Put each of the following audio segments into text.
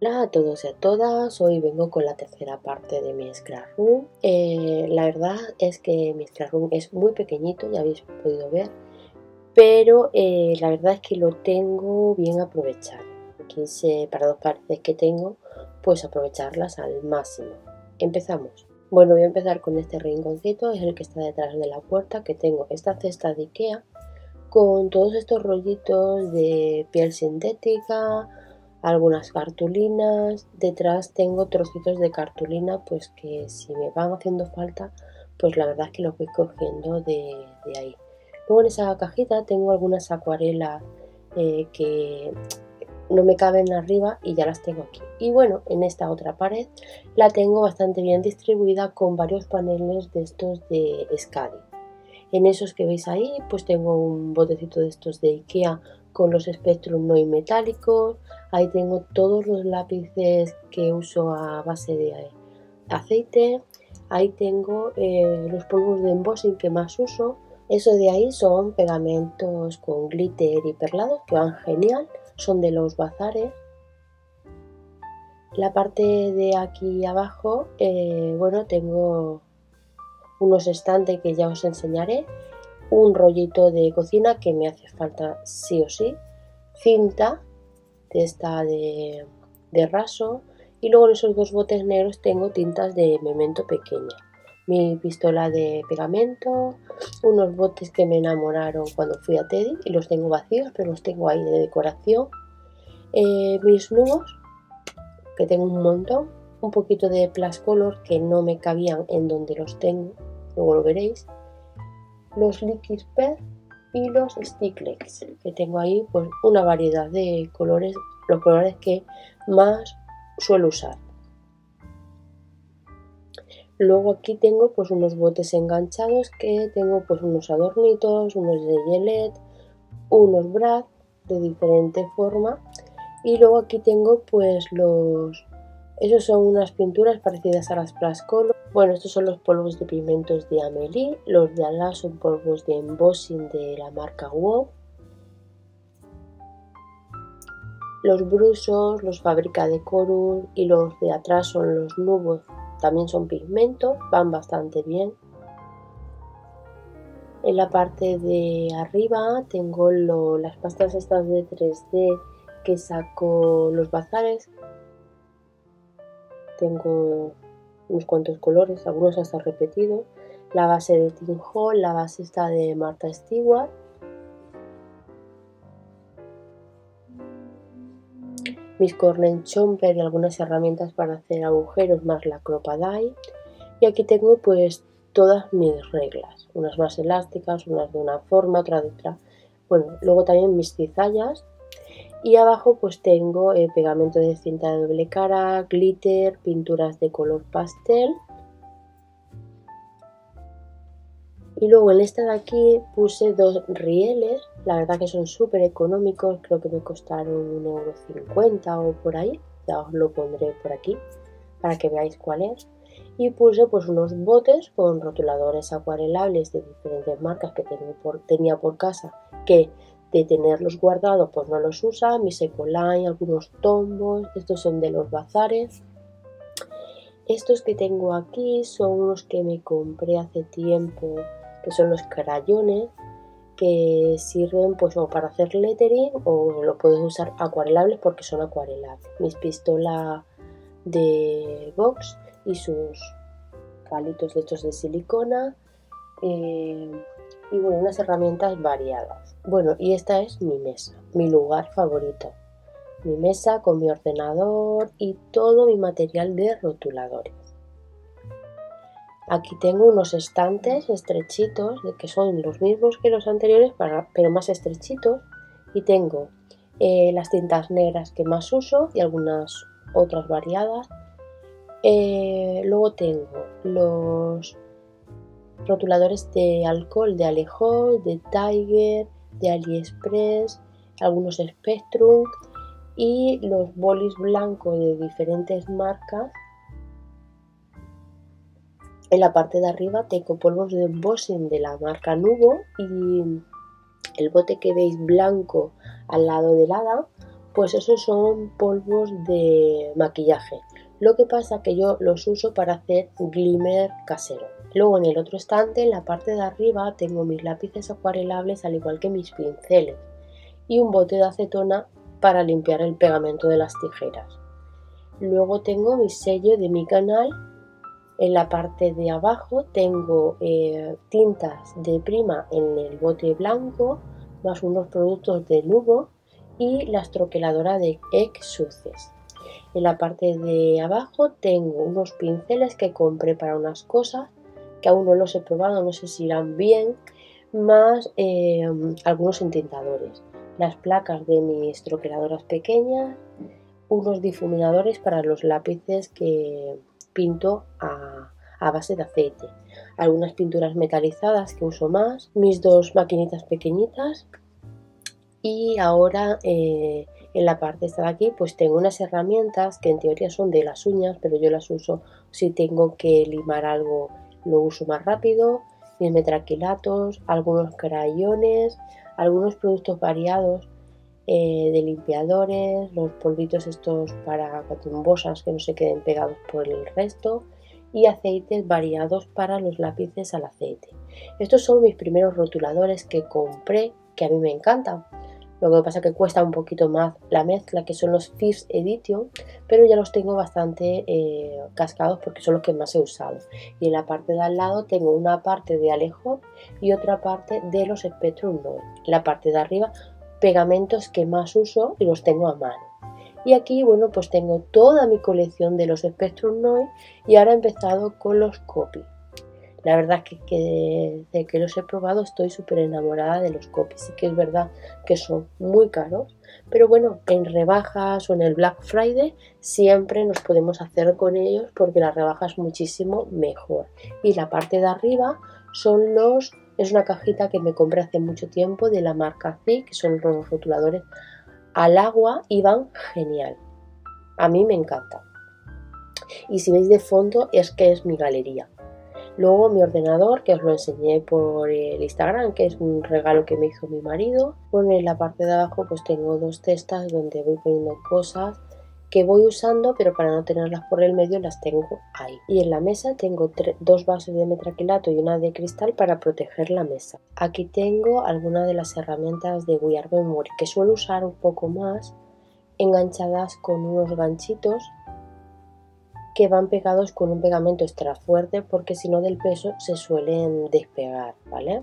Hola a todos y a todas, hoy vengo con la tercera parte de mi Room. Eh, la verdad es que mi Room es muy pequeñito, ya habéis podido ver, pero eh, la verdad es que lo tengo bien aprovechado. Quise, para dos paredes que tengo, pues aprovecharlas al máximo. Empezamos. Bueno, voy a empezar con este rinconcito, es el que está detrás de la puerta, que tengo esta cesta de Ikea con todos estos rollitos de piel sintética, algunas cartulinas, detrás tengo trocitos de cartulina pues que si me van haciendo falta pues la verdad es que los voy cogiendo de, ahí. Luego en esa cajita tengo algunas acuarelas eh, que no me caben arriba y ya las tengo aquí. Y bueno, en esta otra pared la tengo bastante bien distribuida con varios paneles de estos de Scadi. En esos que veis ahí pues tengo un botecito de estos de Ikea con los Spectrum no metálicos. Ahí tengo todos los lápices que uso a base de aceite. Ahí tengo eh, los polvos de embossing que más uso. Eso de ahí son pegamentos con glitter y perlados que van genial. Son de los bazares. La parte de aquí abajo, eh, bueno, tengo unos estantes que ya os enseñaré un rollito de cocina que me hace falta sí o sí, cinta de esta de, raso y luego en esos dos botes negros tengo tintas de memento pequeña. Mi pistola de pegamento, unos botes que me enamoraron cuando fui a Teddy y los tengo vacíos, pero los tengo ahí de decoración. Eh, mis nudos, que tengo un montón, un poquito de Color que no me cabían en donde los tengo, luego lo veréis los Liquid Pet y los Sticklets, que tengo ahí pues una variedad de colores, los colores que más suelo usar. Luego aquí tengo pues unos botes enganchados que tengo pues unos adornitos, unos de Gillette, unos Brad de diferente forma y luego aquí tengo pues los esos son unas pinturas parecidas a las Plascolor. Bueno, estos son los polvos de pigmentos de Amelie. Los de Alá son polvos de embossing de la marca WOW. Los brusos los fabrica de Corul y los de atrás son los nubos. También son pigmentos, van bastante bien. En la parte de arriba tengo las pastas estas de 3D que saco los bazares tengo unos cuantos colores, algunos hasta repetidos. La base de Tim Hall, la base está de Martha Stewart. Mis corner chomper y algunas herramientas para hacer agujeros más la cropadai. Y aquí tengo pues todas mis reglas, unas más elásticas, unas de una forma, otra de otra. Bueno, luego también mis cizallas y abajo pues tengo el pegamento de cinta de doble cara, glitter, pinturas de color pastel. Y luego en esta de aquí puse dos rieles, la verdad que son súper económicos, creo que me costaron 1,50€ o por ahí, ya os lo pondré por aquí para que veáis cuál es. Y puse pues unos botes con rotuladores acuarelables de diferentes marcas que tenía por casa que de tenerlos guardados, pues no los usa, mis Ecoline, algunos tombos, estos son de los bazares. Estos que tengo aquí son unos que me compré hace tiempo, que son los crayones, que sirven pues o para hacer lettering o lo puedes usar acuarelables porque son acuarelables. Mis pistolas de box y sus palitos de estos de silicona. Eh, y bueno, unas herramientas variadas. Bueno, y esta es mi mesa, mi lugar favorito. Mi mesa con mi ordenador y todo mi material de rotuladores. Aquí tengo unos estantes estrechitos, que son los mismos que los anteriores, pero más estrechitos. Y tengo eh, las tintas negras que más uso y algunas otras variadas. Eh, luego tengo los rotuladores de alcohol de Alejo, de Tiger, de AliExpress, algunos Spectrum y los bolis blancos de diferentes marcas. En la parte de arriba tengo polvos de embossing de la marca Nubo y el bote que veis blanco al lado del hada, Pues esos son polvos de maquillaje. Lo que pasa que yo los uso para hacer glimmer casero. Luego en el otro estante, en la parte de arriba, tengo mis lápices acuarelables al igual que mis pinceles y un bote de acetona para limpiar el pegamento de las tijeras. Luego tengo mi sello de mi canal. En la parte de abajo tengo eh, tintas de prima en el bote blanco, más unos productos de Lugo y la estroqueladora de Exuces. En la parte de abajo tengo unos pinceles que compré para unas cosas que aún no los he probado, no sé si irán bien, más eh, algunos entintadores, las placas de mis troqueladoras pequeñas, unos difuminadores para los lápices que pinto a, base de aceite, algunas pinturas metalizadas que uso más, mis dos maquinitas pequeñitas. Y ahora eh, en la parte esta de aquí pues tengo unas herramientas que en teoría son de las uñas pero yo las uso si tengo que limar algo lo uso más rápido, mis metraquilatos, algunos crayones, algunos productos variados eh, de limpiadores, los polvitos estos para catumbosas que no se queden pegados por el resto y aceites variados para los lápices al aceite. Estos son mis primeros rotuladores que compré que a mí me encantan lo que pasa que cuesta un poquito más la mezcla, que son los First Edition, pero ya los tengo bastante eh, cascados porque son los que más he usado. Y en la parte de al lado tengo una parte de Alejo y otra parte de los Spectrum Noir. En la parte de arriba, pegamentos que más uso y los tengo a mano. Y aquí, bueno, pues tengo toda mi colección de los Spectrum Noir y ahora he empezado con los Copy. La verdad es que, desde que los he probado estoy súper enamorada de los copies. Sí que es verdad que son muy caros, pero bueno, en rebajas o en el Black Friday siempre nos podemos hacer con ellos porque la rebaja es muchísimo mejor. Y la parte de arriba son los... Es una cajita que me compré hace mucho tiempo de la marca C, que son los rotuladores al agua y van genial. A mí me encanta. Y si veis de fondo es que es mi galería. Luego mi ordenador, que os lo enseñé por el Instagram, que es un regalo que me hizo mi marido. Bueno, en la parte de abajo pues tengo dos cestas donde voy poniendo cosas que voy usando, pero para no tenerlas por el medio las tengo ahí. Y en la mesa tengo dos bases de metraquilato y una de cristal para proteger la mesa. Aquí tengo algunas de las herramientas de We Memory que suelo usar un poco más enganchadas con unos ganchitos que van pegados con un pegamento extra fuerte porque si no del peso se suelen despegar, ¿vale?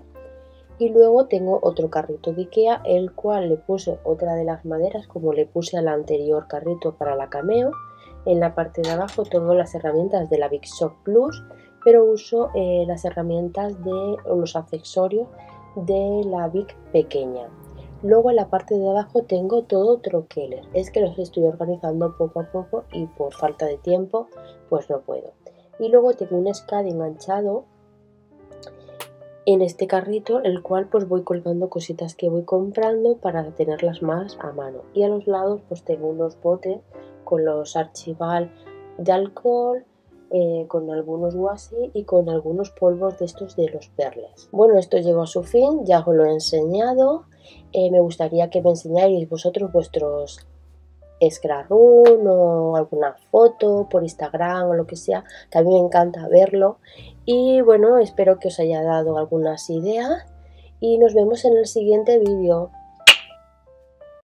Y luego tengo otro carrito de Ikea, el cual le puse otra de las maderas como le puse al anterior carrito para la cameo. En la parte de abajo tengo las herramientas de la Big Shop Plus, pero uso eh, las herramientas de los accesorios de la Big pequeña. Luego en la parte de abajo tengo todo troqueles. Es que los estoy organizando poco a poco y por falta de tiempo pues no puedo. Y luego tengo un SCAD enganchado en este carrito, el cual pues voy colgando cositas que voy comprando para tenerlas más a mano. Y a los lados pues tengo unos botes con los archival de alcohol, eh, con algunos wasi y con algunos polvos de estos de los perles. Bueno, esto llegó a su fin, ya os lo he enseñado. Eh, me gustaría que me enseñáis vosotros vuestros Scrapbook o alguna foto por Instagram o lo que sea, que a mí me encanta verlo. Y bueno, espero que os haya dado algunas ideas y nos vemos en el siguiente vídeo.